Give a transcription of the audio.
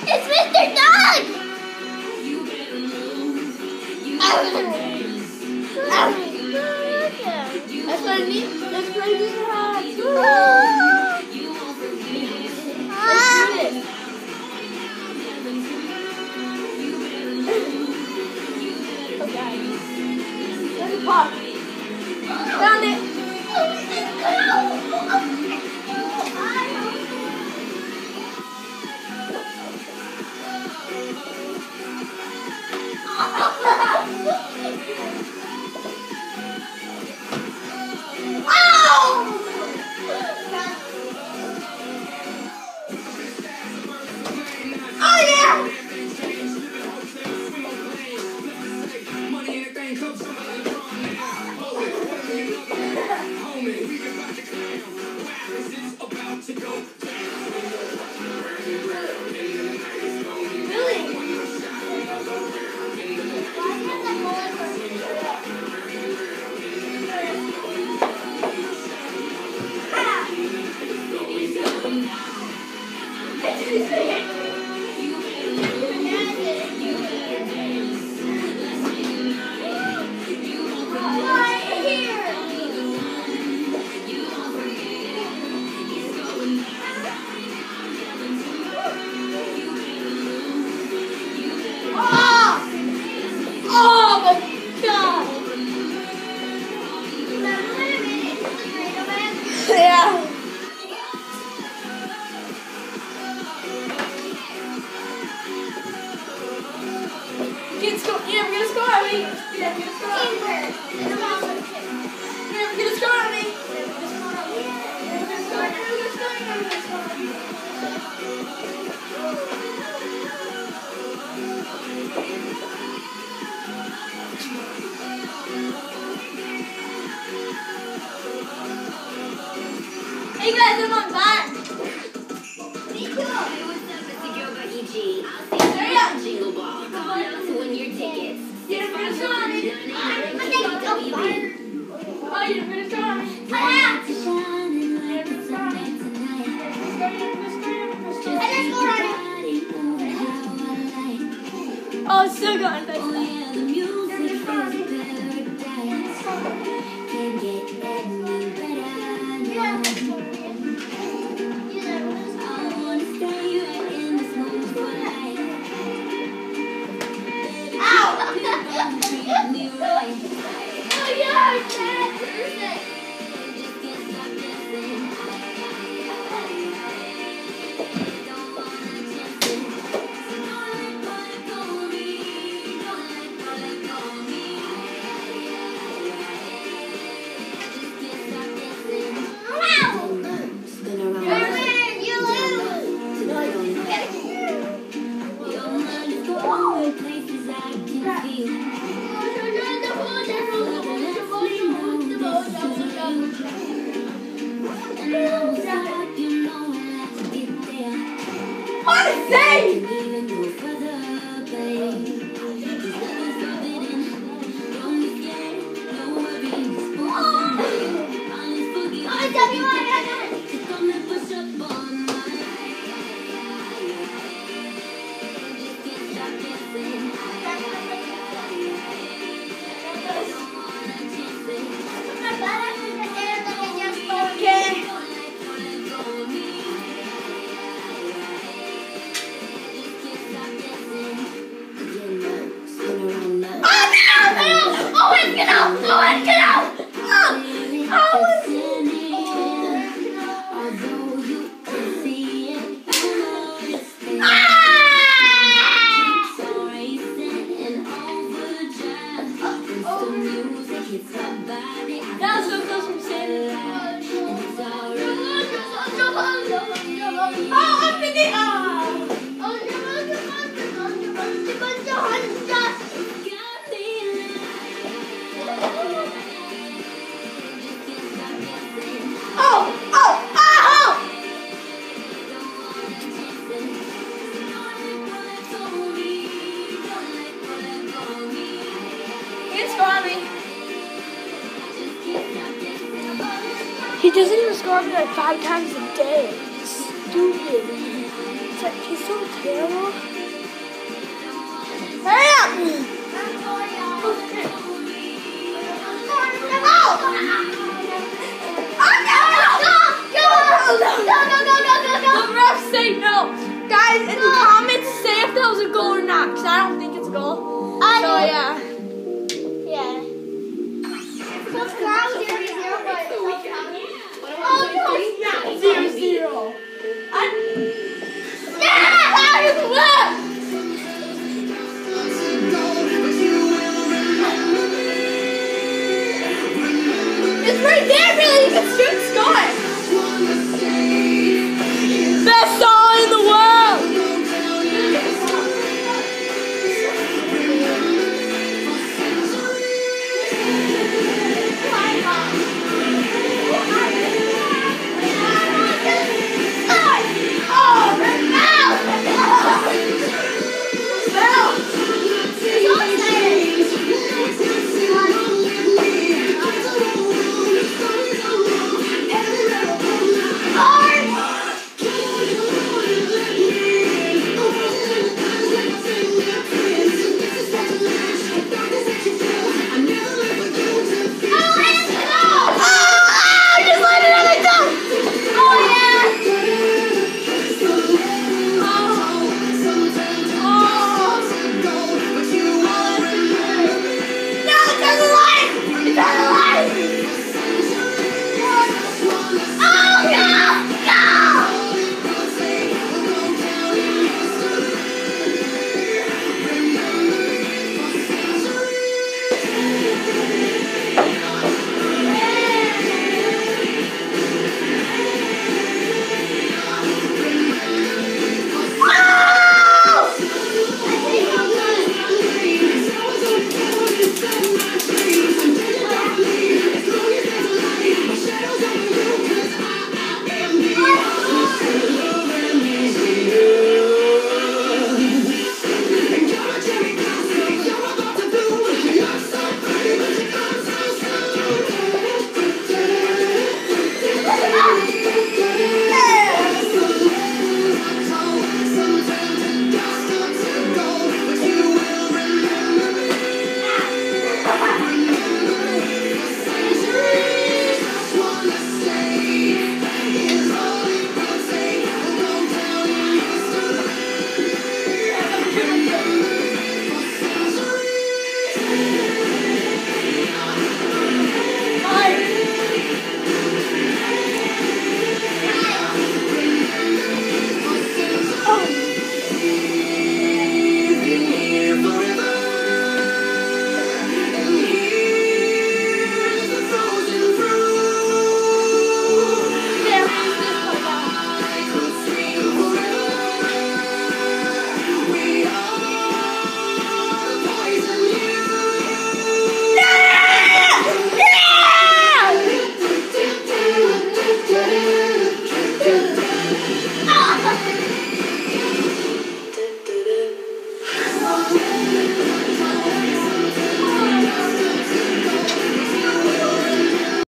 It's Mr. Dog! That's what I mean. That's what I mean. Let's do this. Okay. Let me pop. Hey guys, I'm on back. Me too. Hurry up. Jingle ball. Call out to win your tickets. Yeah, we're gonna score, Abby. I'm Oh, still going. That's Música out! Owen, get out! Oh! Owen! Ah! Oh, up in the oh! He doesn't even score me like five times a day. Stupid. It's like He's so terrible. Hurry up! The refs say no. Guys, in the comments, say if that was a goal or not, because I don't think it's a goal. I So. Yeah.